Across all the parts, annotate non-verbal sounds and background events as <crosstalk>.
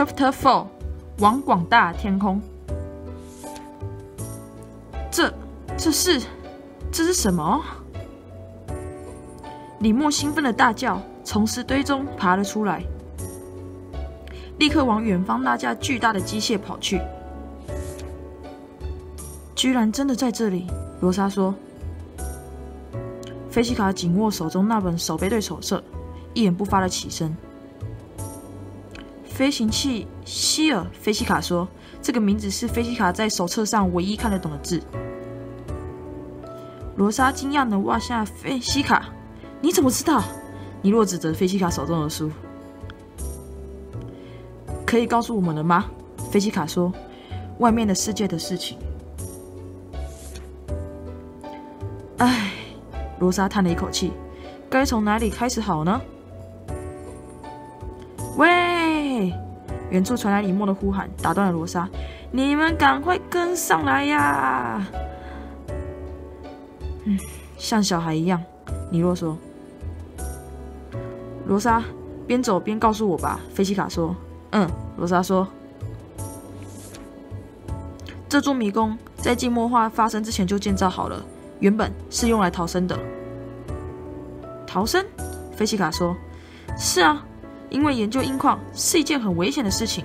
Chapter Four，往广大天空。这，这是，这是什么？李默兴奋的大叫，从石堆中爬了出来，立刻往远方那架巨大的机械跑去。居然真的在这里，罗莎说。菲西卡紧握手中那本守备队手册，一言不发的起身。飞行器希尔，菲西卡说：“这个名字是菲西卡在手册上唯一看得懂的字。”罗莎惊讶的望下菲西卡：“你怎么知道？”尼洛指着菲西卡手中的书：“可以告诉我们了吗？”菲西卡说：“外面的世界的事情。”唉，罗莎叹了一口气：“该从哪里开始好呢？”喂！远处传来李默的呼喊，打断了罗莎：“你们赶快跟上来呀！”嗯，像小孩一样，尼洛说。罗莎边走边告诉我吧，菲西卡说。嗯，罗莎说。这座迷宫在静默化发生之前就建造好了，原本是用来逃生的。逃生？菲西卡说。是啊。因为研究阴矿是一件很危险的事情，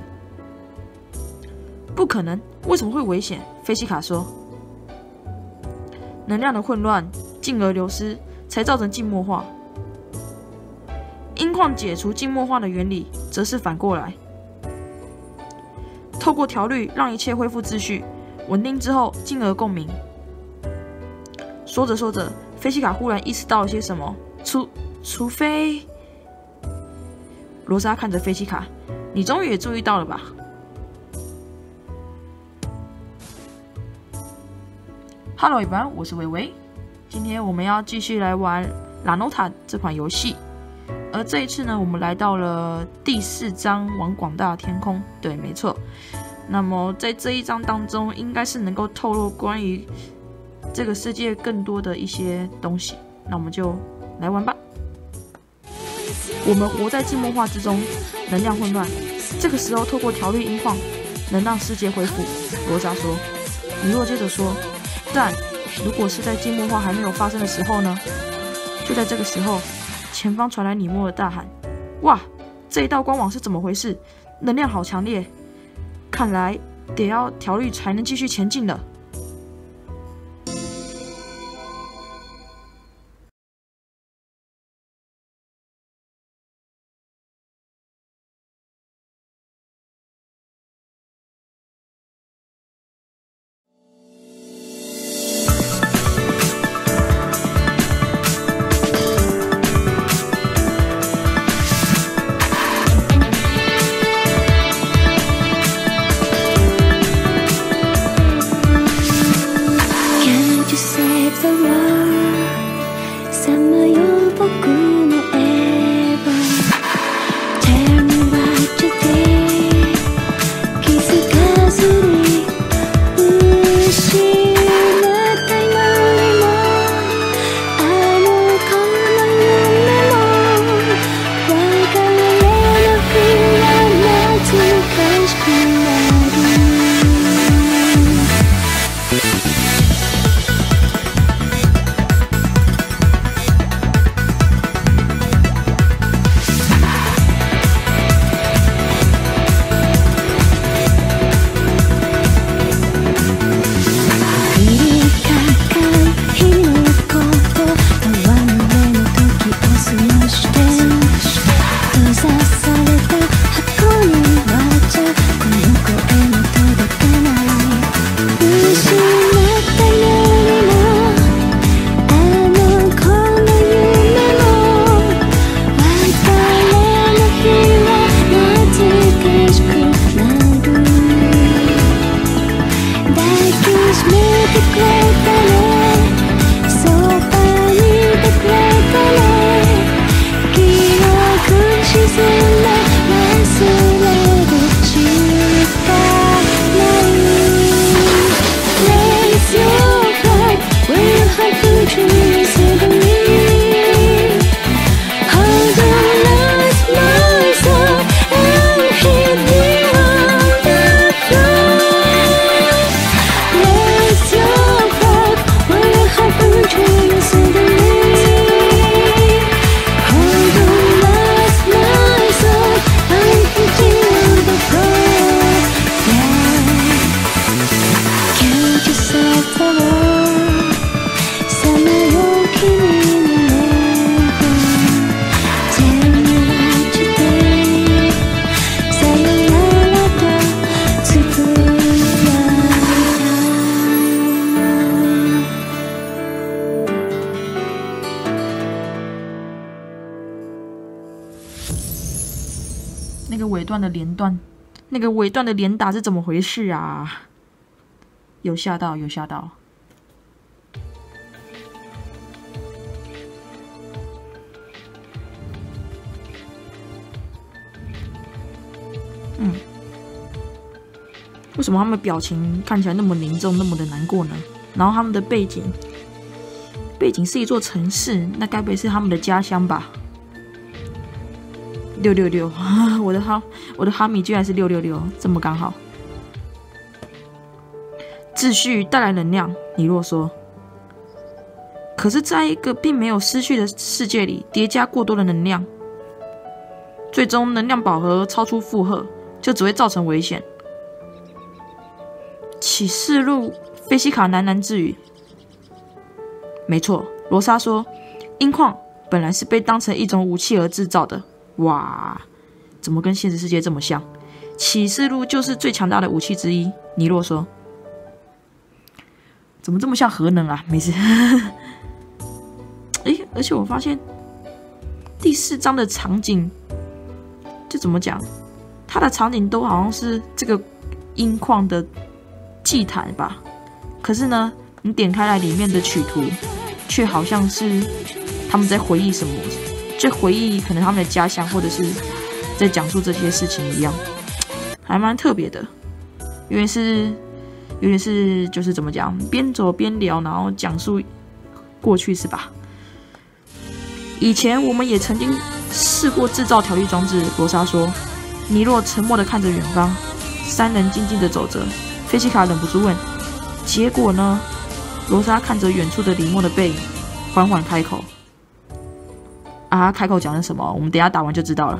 不可能。为什么会危险？菲西卡说：“能量的混乱，进而流失，才造成静默化。阴矿解除静默化的原理，则是反过来，透过调律让一切恢复秩序、稳定之后，进而共鸣。”说着说着，菲西卡忽然意识到了些什么，除除非。罗莎看着菲西卡：“你终于也注意到了吧？”Hello，一般，我是维维。今天我们要继续来玩《拉诺塔》这款游戏，而这一次呢，我们来到了第四章“往广大的天空”。对，没错。那么在这一章当中，应该是能够透露关于这个世界更多的一些东西。那我们就来玩吧。我们活在静默化之中，能量混乱。这个时候，透过调律音矿，能让世界恢复。罗扎说。尼洛接着说：“但如果是在静默化还没有发生的时候呢？”就在这个时候，前方传来尼莫的大喊：“哇，这一道光网是怎么回事？能量好强烈！看来得要调律才能继续前进了。”那个尾段的连打是怎么回事啊？有吓到，有吓到。嗯，为什么他们表情看起来那么凝重，那么的难过呢？然后他们的背景，背景是一座城市，那该不会是他们的家乡吧？六六六，<laughs> 我的哈，我的哈米居然是六六六，这么刚好。秩序带来能量，你若说。可是，在一个并没有失去的世界里，叠加过多的能量，最终能量饱和超出负荷，就只会造成危险。启示录，菲西卡喃喃自语。没错，罗莎说，银矿本来是被当成一种武器而制造的。哇，怎么跟现实世界这么像？启示录就是最强大的武器之一。尼洛说：“怎么这么像核能啊？”没事。<laughs> 哎，而且我发现第四章的场景，就怎么讲，它的场景都好像是这个音矿的祭坛吧。可是呢，你点开来里面的曲图，却好像是他们在回忆什么。在回忆可能他们的家乡，或者是在讲述这些事情一样，还蛮特别的。因为是，因为是就是怎么讲，边走边聊，然后讲述过去是吧？以前我们也曾经试过制造条例装置。罗莎说。尼洛沉默的看着远方，三人静静的走着。菲西卡忍不住问：“结果呢？”罗莎看着远处的李默的背影，缓缓开口。啊！开口讲的什么？我们等下打完就知道了。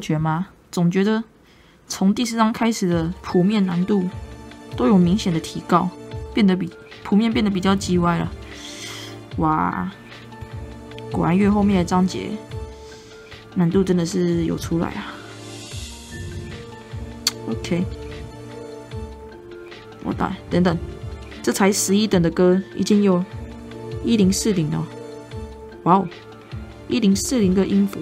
觉吗？总觉得从第四章开始的谱面难度都有明显的提高，变得比谱面变得比较叽歪了。哇，果然越后面的章节难度真的是有出来啊。OK，我打等等，这才十一等的歌已经有一零四零了，哇哦，一零四零个音符。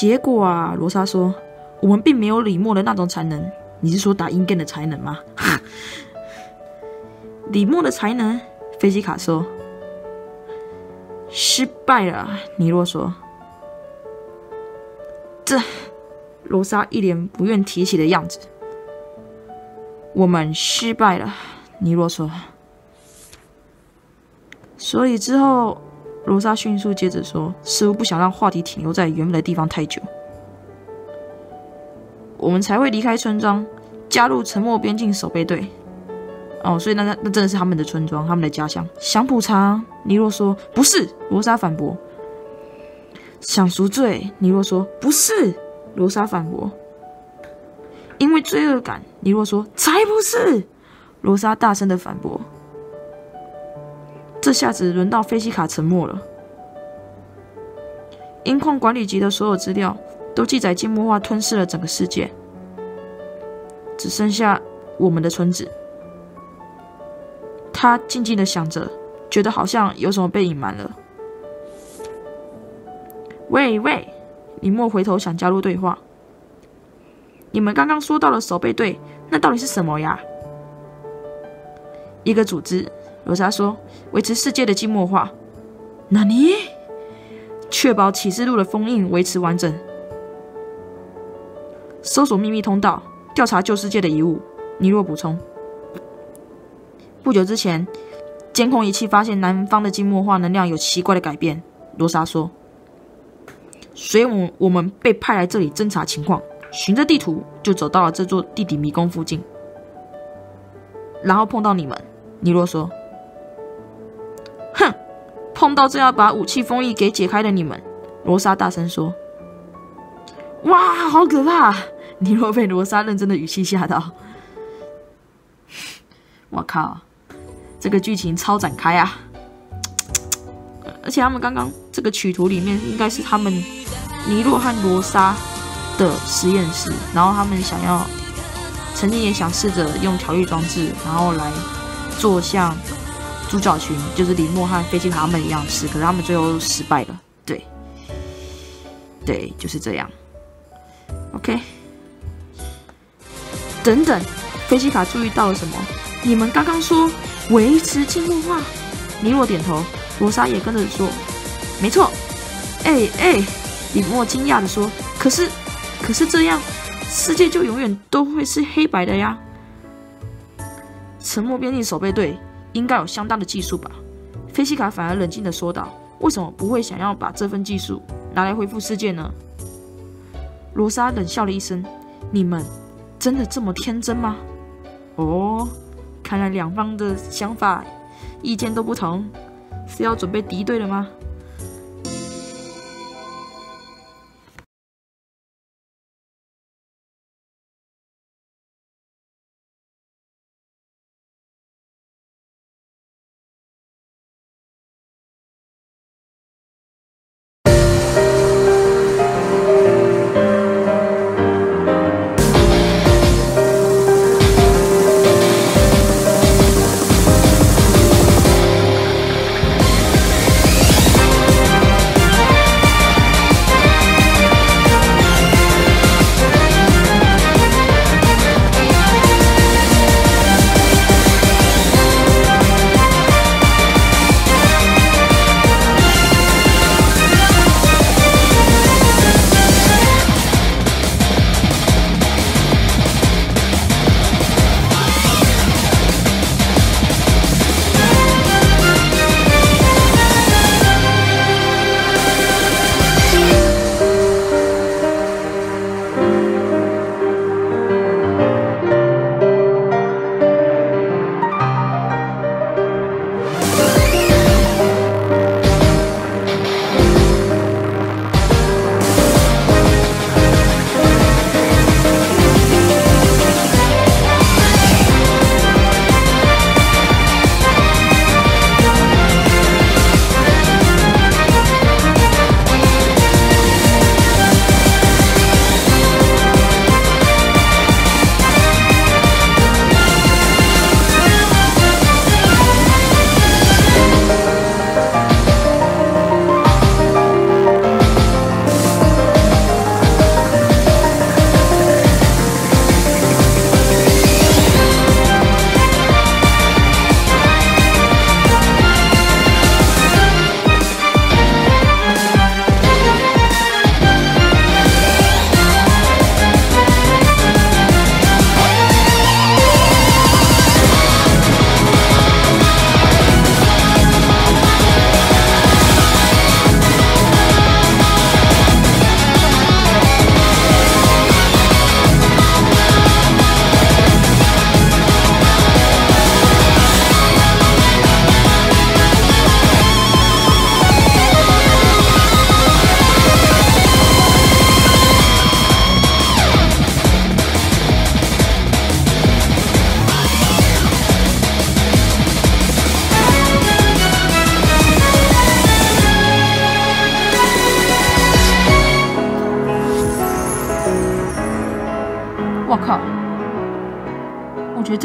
结果啊，罗莎说：“我们并没有李默的那种才能。”你是说打音键的才能吗？<laughs> 李默的才能？菲西卡说：“失败了。”尼洛说：“这。”罗莎一脸不愿提起的样子。我们失败了，尼洛说。所以之后。罗莎迅速接着说，似乎不想让话题停留在原本的地方太久。我们才会离开村庄，加入沉默边境守备队。哦，所以那那那真的是他们的村庄，他们的家乡。想补偿？尼洛说不是。罗莎反驳。想赎罪？尼洛说不是。罗莎反驳。因为罪恶感？尼洛说才不是。罗莎大声的反驳。这下子轮到菲西卡沉默了。音矿管理局的所有资料都记载，静默化吞噬了整个世界，只剩下我们的村子。他静静的想着，觉得好像有什么被隐瞒了。喂喂，李默回头想加入对话。你们刚刚说到了守备队，那到底是什么呀？一个组织。罗莎说：“维持世界的静默化。”纳尼？确保启示录的封印维持完整。搜索秘密通道，调查旧世界的遗物。尼洛补充。不久之前，监控仪器发现南方的静默化能量有奇怪的改变。罗莎说：“所以，我我们被派来这里侦查情况。循着地图，就走到了这座地底迷宫附近，然后碰到你们。”尼洛说。碰到正要把武器封印给解开的你们，罗莎大声说：“哇，好可怕！”尼洛被罗莎认真的语气吓到。我靠，这个剧情超展开啊！而且他们刚刚这个曲图里面应该是他们尼洛和罗莎的实验室，然后他们想要曾经也想试着用调律装置，然后来做像。主角群就是李默和飞机卡们一样是，可是他们最后失败了。对，对，就是这样。OK，等等，飞机卡注意到了什么？你们刚刚说维持静默化？尼洛点头，罗莎也跟着说，没错。哎哎，李默惊讶的说，可是，可是这样，世界就永远都会是黑白的呀。沉默边境守备队。应该有相当的技术吧？菲西卡反而冷静的说道：“为什么不会想要把这份技术拿来恢复世界呢？”罗莎冷笑了一声：“你们真的这么天真吗？”哦，看来两方的想法、意见都不同，是要准备敌对了吗？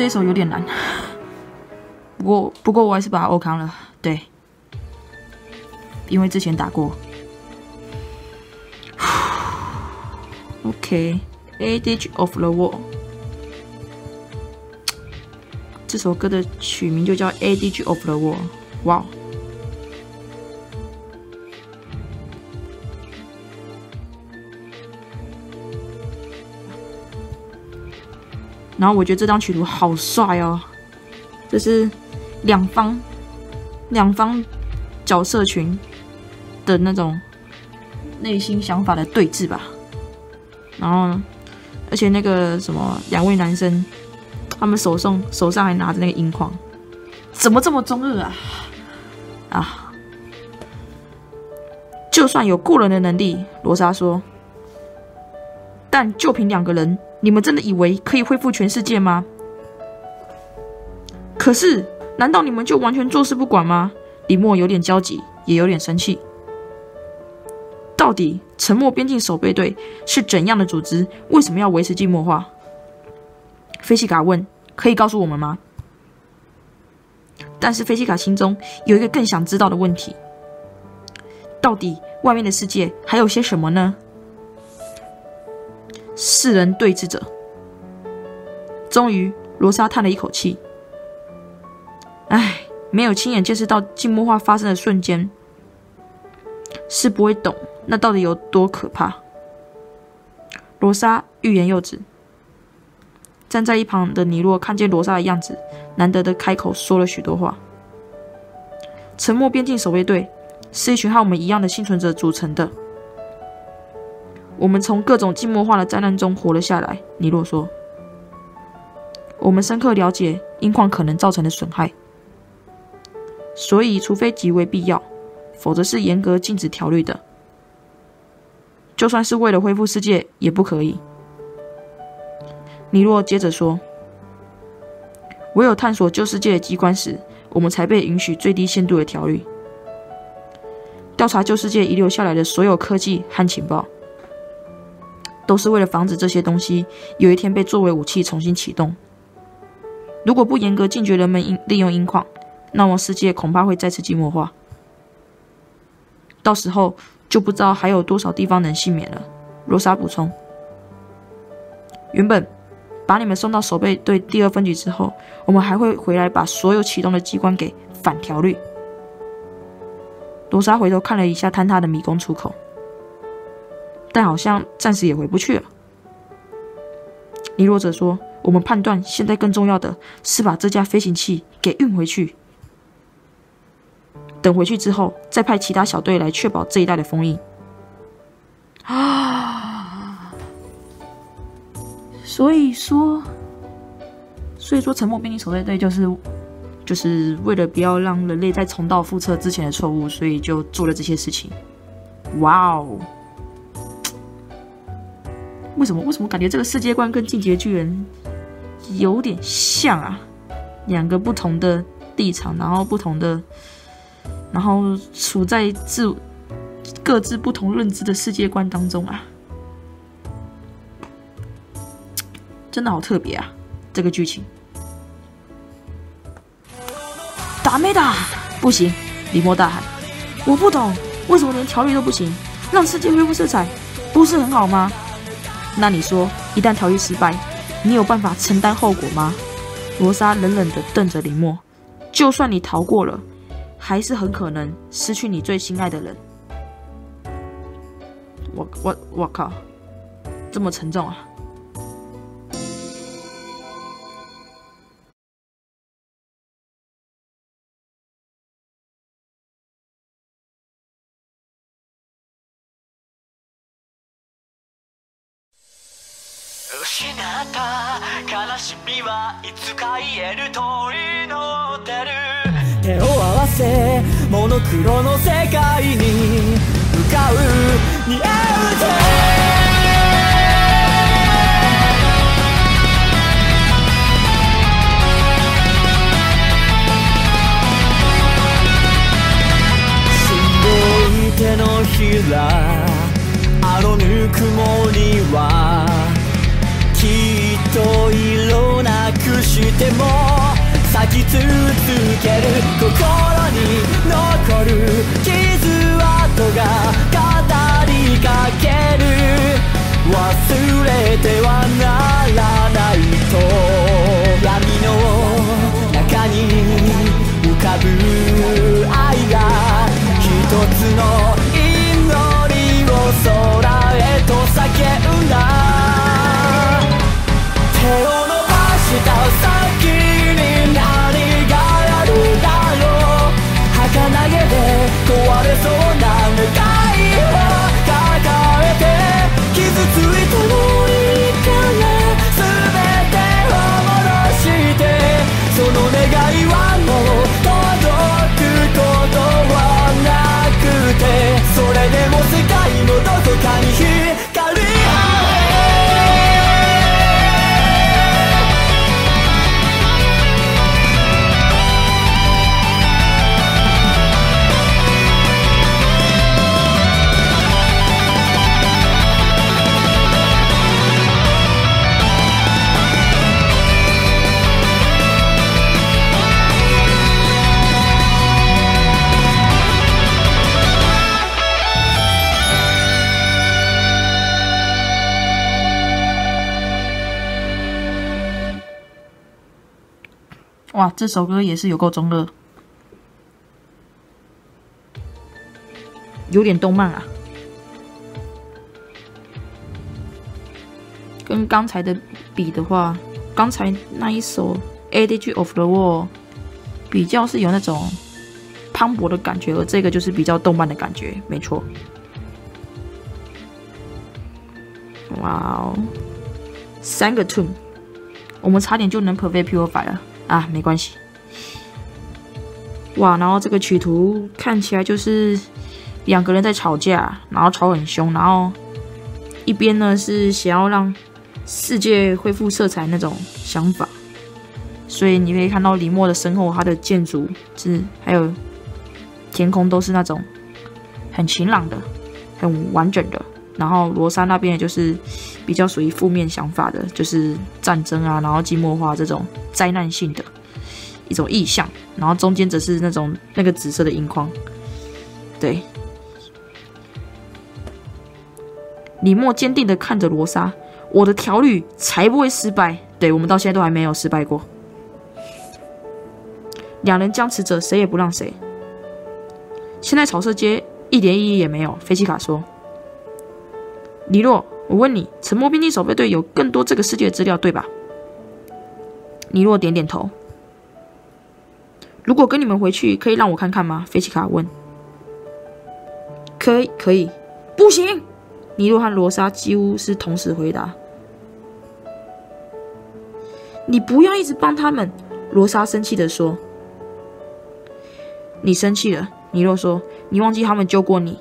这首有点难，不过不过我还是把它欧康了，对，因为之前打过。<sighs> OK，Adage of the Wall，这首歌的曲名就叫 Adage of the Wall，哇！然后我觉得这张曲图好帅哦，这是两方两方角色群的那种内心想法的对峙吧。然后，而且那个什么两位男生，他们手上手上还拿着那个银矿，怎么这么中二啊？啊！就算有过人的能力，罗莎说，但就凭两个人。你们真的以为可以恢复全世界吗？可是，难道你们就完全坐视不管吗？李默有点焦急，也有点生气。到底沉默边境守备队是怎样的组织？为什么要维持静默化？菲西卡问：“可以告诉我们吗？”但是菲西卡心中有一个更想知道的问题：到底外面的世界还有些什么呢？四人对峙着，终于，罗莎叹了一口气：“唉，没有亲眼见识到静默化发生的瞬间，是不会懂那到底有多可怕。”罗莎欲言又止。站在一旁的尼洛看见罗莎的样子，难得的开口说了许多话：“沉默边境守卫队是一群和我们一样的幸存者组成的。”我们从各种静默化的灾难中活了下来，尼洛说。我们深刻了解阴矿可能造成的损害，所以除非极为必要，否则是严格禁止条例的。就算是为了恢复世界，也不可以。尼洛接着说：“唯有探索旧世界的机关时，我们才被允许最低限度的条例，调查旧世界遗留下来的所有科技和情报。”都是为了防止这些东西有一天被作为武器重新启动。如果不严格禁绝人们利用阴矿，那么世界恐怕会再次寂寞化。到时候就不知道还有多少地方能幸免了。罗莎补充：“原本把你们送到守备队第二分局之后，我们还会回来把所有启动的机关给反调律。”罗莎回头看了一下坍塌的迷宫出口。但好像暂时也回不去了。尼洛者说：“我们判断现在更重要的是把这架飞行器给运回去。等回去之后，再派其他小队来确保这一带的封印。”啊！所以说，所以说，沉默边境守卫队就是就是为了不要让人类再重蹈覆辙之前的错误，所以就做了这些事情。哇哦！为什么？为什么感觉这个世界观跟《进阶巨人》有点像啊？两个不同的立场，然后不同的，然后处在自各自不同认知的世界观当中啊，真的好特别啊！这个剧情，打没打？不行！李莫大喊：“我不懂，为什么连条例都不行？让世界恢复色彩，不是很好吗？”那你说，一旦逃逸失败，你有办法承担后果吗？罗莎冷冷地瞪着林默。就算你逃过了，还是很可能失去你最心爱的人。我我我靠，这么沉重啊！悲しみはいつか言える通り乗ってる。手を合わせモノクロの世界に向かう。似合うて手のひらあのぬくもりはきっとしても咲き続ける心に残る傷跡が語りかける。忘れてはならないと。闇の中に浮かぶ愛が一つの祈りを空へと叫んだ。中に哇，这首歌也是有够中二，有点动漫啊。跟刚才的比的话，刚才那一首《Adage of the War》比较是有那种磅礴的感觉，而这个就是比较动漫的感觉，没错。哇哦，三个 tune，我们差点就能 perfect purify 了。啊，没关系。哇，然后这个曲图看起来就是两个人在吵架，然后吵很凶，然后一边呢是想要让世界恢复色彩那种想法，所以你可以看到李默的身后，他的建筑是还有天空都是那种很晴朗的、很完整的。然后罗莎那边也就是比较属于负面想法的，就是战争啊，然后寂寞化这种灾难性的一种意象。然后中间则是那种那个紫色的银框。对，李默坚定的看着罗莎，我的条律才不会失败。对我们到现在都还没有失败过。两人僵持着，谁也不让谁。现在草色街一点意义也没有。菲奇卡说。尼洛，我问你，沉默边境守备队有更多这个世界的资料，对吧？尼洛点点头。如果跟你们回去，可以让我看看吗？菲奇卡问。可以，可以。不行！尼洛和罗莎几乎是同时回答。你不要一直帮他们，罗莎生气的说。你生气了，尼洛说。你忘记他们救过你。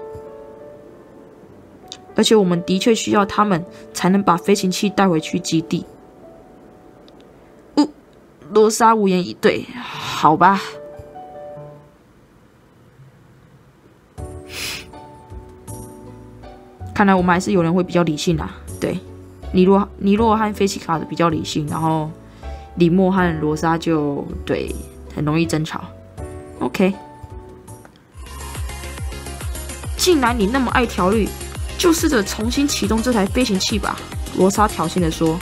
而且我们的确需要他们，才能把飞行器带回去基地。呜，罗莎无言以对。好吧。看来我们还是有人会比较理性啊。对，尼洛、尼洛和菲奇卡的比较理性，然后李默和罗莎就对很容易争吵。OK。既然你那么爱条律。就试着重新启动这台飞行器吧，罗莎挑衅地说。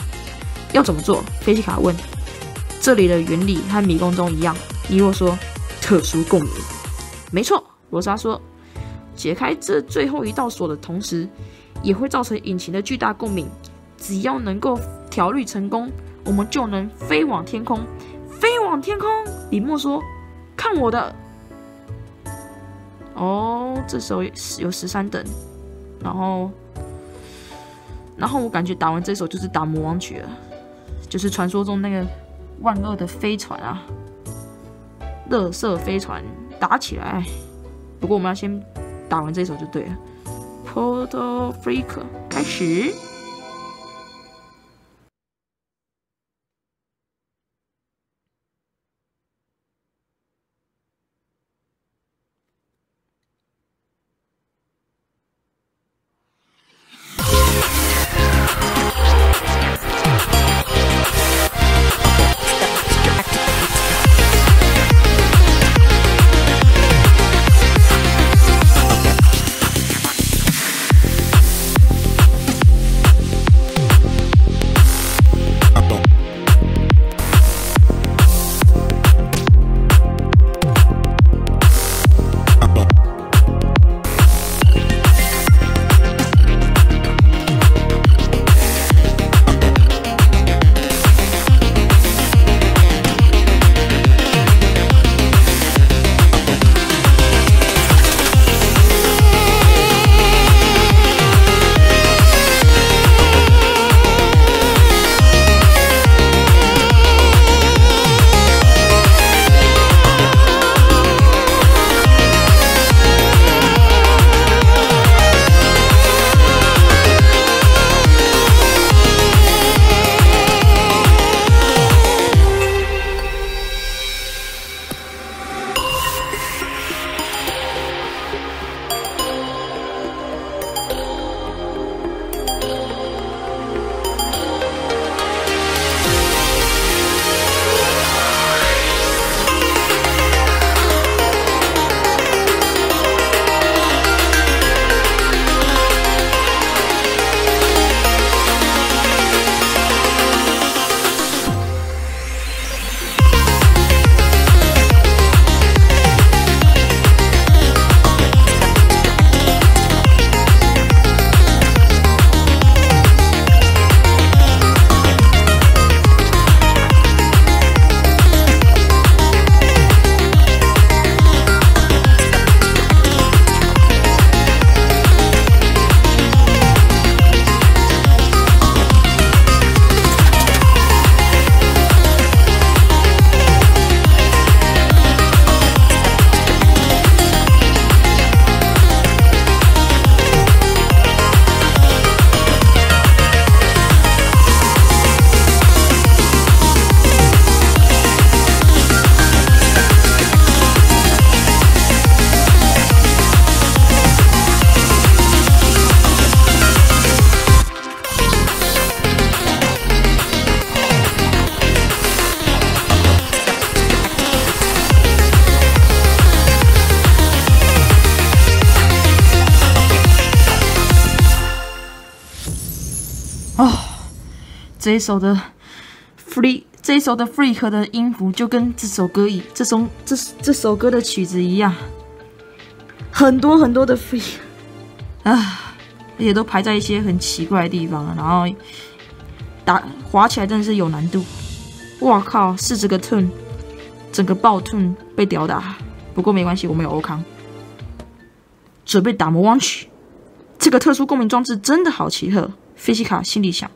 要怎么做？菲西卡问。这里的原理和迷宫中一样，尼洛说。特殊共鸣。没错，罗莎说。解开这最后一道锁的同时，也会造成引擎的巨大共鸣。只要能够调律成功，我们就能飞往天空。飞往天空，李默说。看我的。哦，这时候有十三等。然后，然后我感觉打完这首就是打魔王曲了，就是传说中那个万恶的飞船啊，乐色飞船打起来。不过我们要先打完这首就对了。Portal Freak 开始。这一首的 free 这一首的 freek 的音符就跟这首歌一这首这这首歌的曲子一样，很多很多的 freak 啊，而且都排在一些很奇怪的地方，然后打滑起来真的是有难度。哇靠，四十个 tune，整个爆 tune 被吊打。不过没关系，我们有欧康，准备打魔王曲。这个特殊共鸣装置真的好奇特，菲西卡心里想。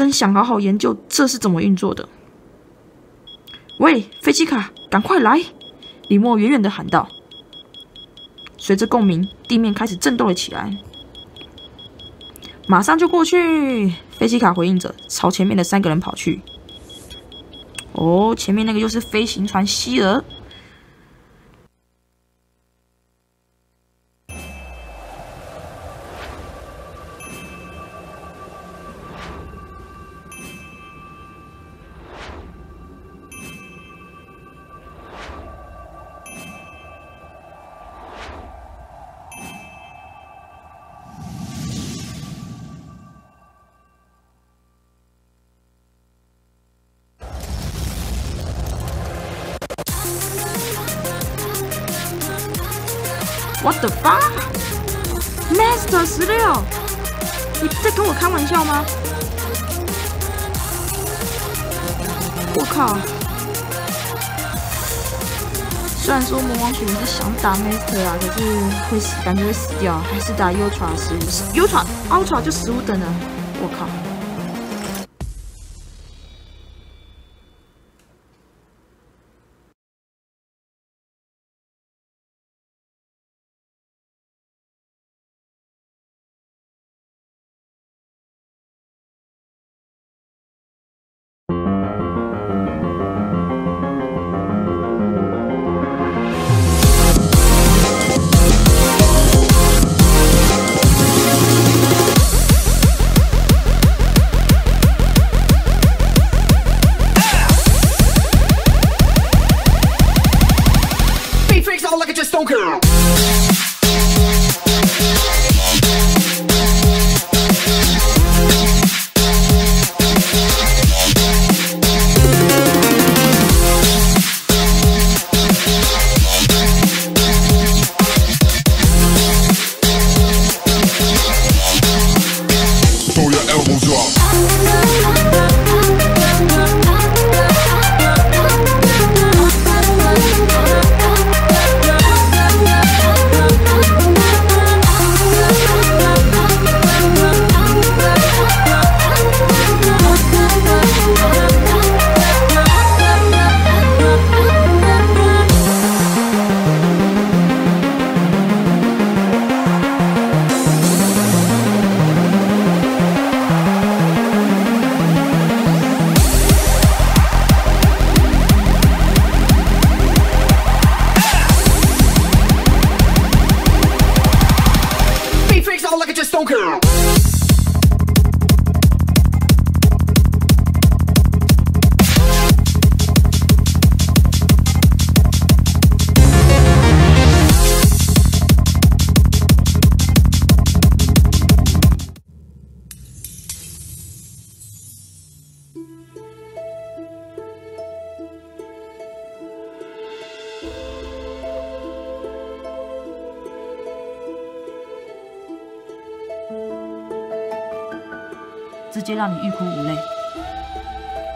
真想好好研究这是怎么运作的。喂，菲西卡，赶快来！李默远远的喊道。随着共鸣，地面开始震动了起来。马上就过去！菲西卡回应着，朝前面的三个人跑去。哦，前面那个又是飞行船希尔。What the fuck? Master 十六，你在跟我开玩笑吗？我靠！虽然说魔王曲是想打 Master 啊，可是会死，感觉会死掉，还是打 Ultra 十五，Ultra Ultra 就十五等了。我靠！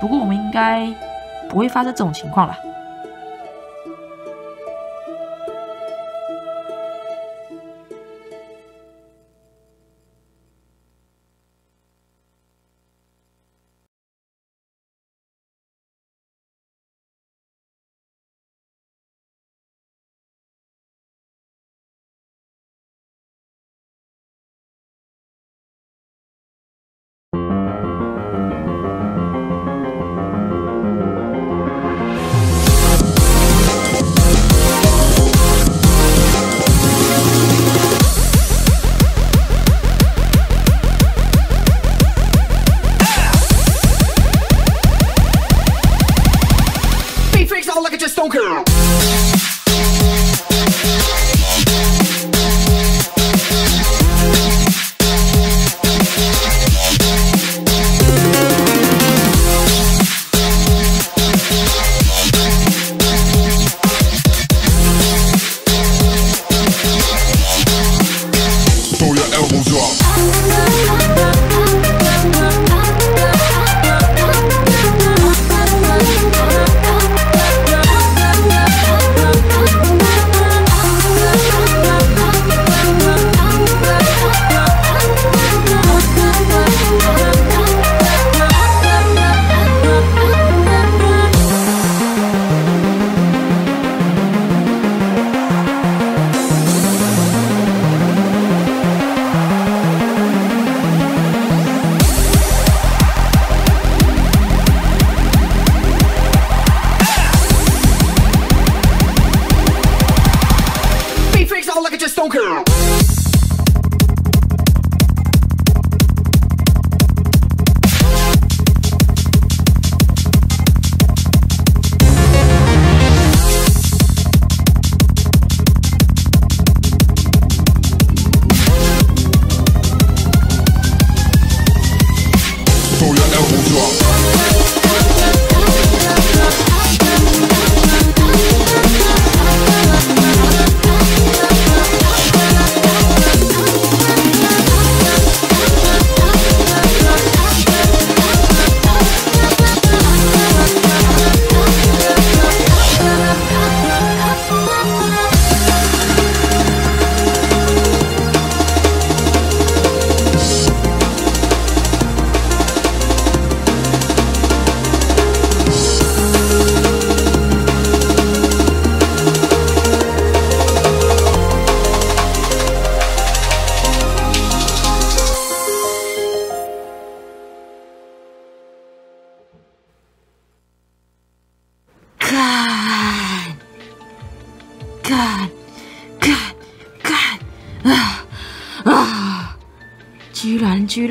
不过我们应该不会发生这种情况了。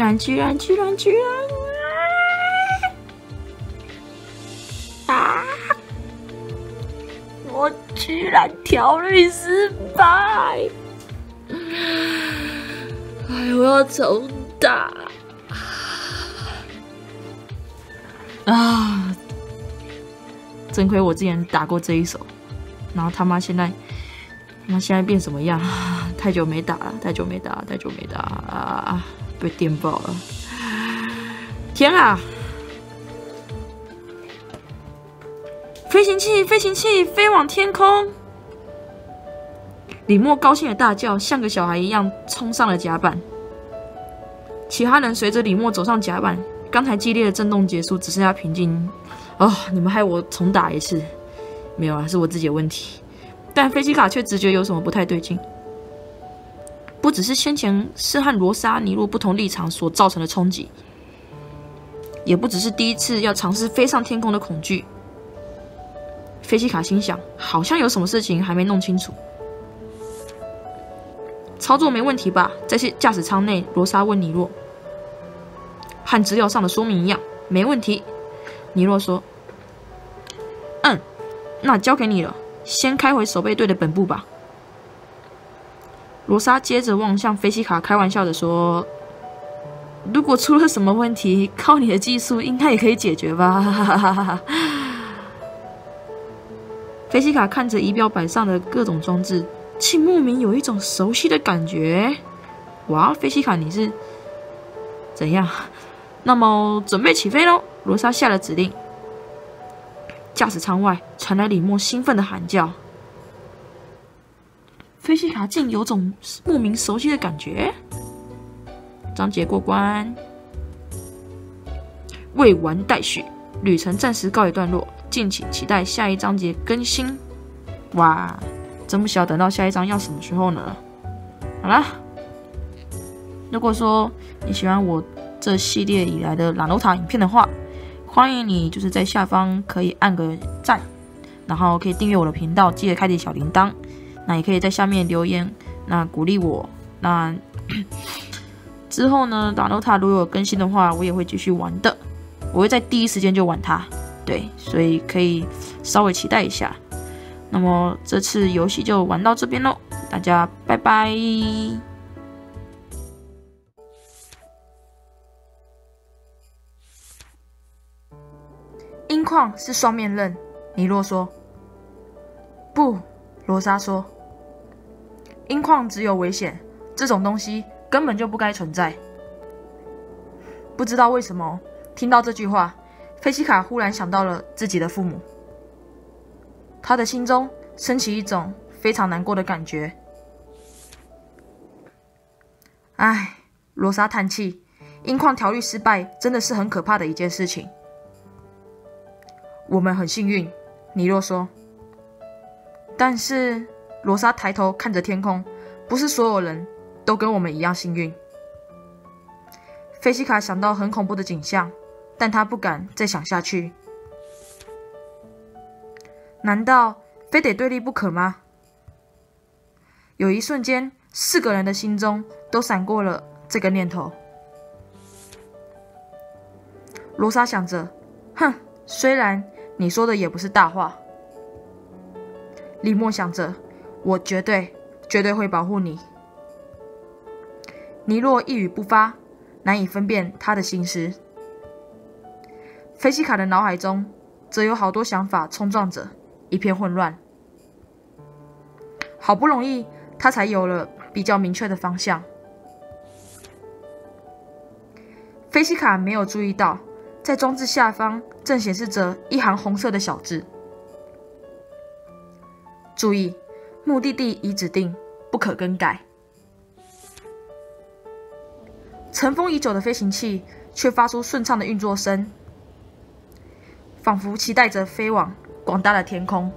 然，居然，居然，居然，居然！啊！我居然调律失败！哎，我要重打！啊！真亏我之前打过这一手，然后他妈现在，他妈现在变什么样？太久没打了，太久没打，太久没打啊！被电爆了！天啊！飞行器，飞行器，飞往天空！李默高兴的大叫，像个小孩一样冲上了甲板。其他人随着李默走上甲板，刚才激烈的震动结束，只剩下平静。哦，你们害我重打一次，没有啊，是我自己的问题。但飞机卡却直觉有什么不太对劲，不只是先前是和罗莎、尼洛不同立场所造成的冲击，也不只是第一次要尝试飞上天空的恐惧。菲西卡心想，好像有什么事情还没弄清楚。操作没问题吧？在驾驶舱内，罗莎问尼洛，和资料上的说明一样，没问题。尼洛说：“嗯，那交给你了，先开回守备队的本部吧。”罗莎接着望向菲西卡，开玩笑的说：“如果出了什么问题，靠你的技术应该也可以解决吧？”哈哈哈！飞机卡看着仪表板上的各种装置，竟莫名有一种熟悉的感觉。哇，菲西卡你是怎样？那么准备起飞喽！罗莎下了指令。驾驶舱外传来李默兴奋的喊叫。飞机卡竟有种莫名熟悉的感觉。章节过关，未完待续，旅程暂时告一段落，敬请期待下一章节更新。哇，真不晓得等到下一章要什么时候呢？好啦，如果说你喜欢我。这系列以来的拉诺塔影片的话，欢迎你就是在下方可以按个赞，然后可以订阅我的频道，记得开启小铃铛。那也可以在下面留言，那鼓励我。那 <coughs> 之后呢，拉诺塔如果有更新的话，我也会继续玩的。我会在第一时间就玩它，对，所以可以稍微期待一下。那么这次游戏就玩到这边喽，大家拜拜。金矿是双面刃，尼洛说。不，罗莎说。银矿只有危险，这种东西根本就不该存在。不知道为什么，听到这句话，菲西卡忽然想到了自己的父母。他的心中升起一种非常难过的感觉。唉，罗莎叹气，银矿调律失败真的是很可怕的一件事情。我们很幸运，尼洛说。但是罗莎抬头看着天空，不是所有人都跟我们一样幸运。菲西卡想到很恐怖的景象，但他不敢再想下去。难道非得对立不可吗？有一瞬间，四个人的心中都闪过了这个念头。罗莎想着，哼，虽然。你说的也不是大话，李默想着，我绝对绝对会保护你。尼洛一语不发，难以分辨他的心思。菲西卡的脑海中则有好多想法冲撞着，一片混乱。好不容易，他才有了比较明确的方向。菲西卡没有注意到，在装置下方正显示着一行红色的小字：“注意，目的地已指定，不可更改。”尘封已久的飞行器却发出顺畅的运作声，仿佛期待着飞往广大的天空。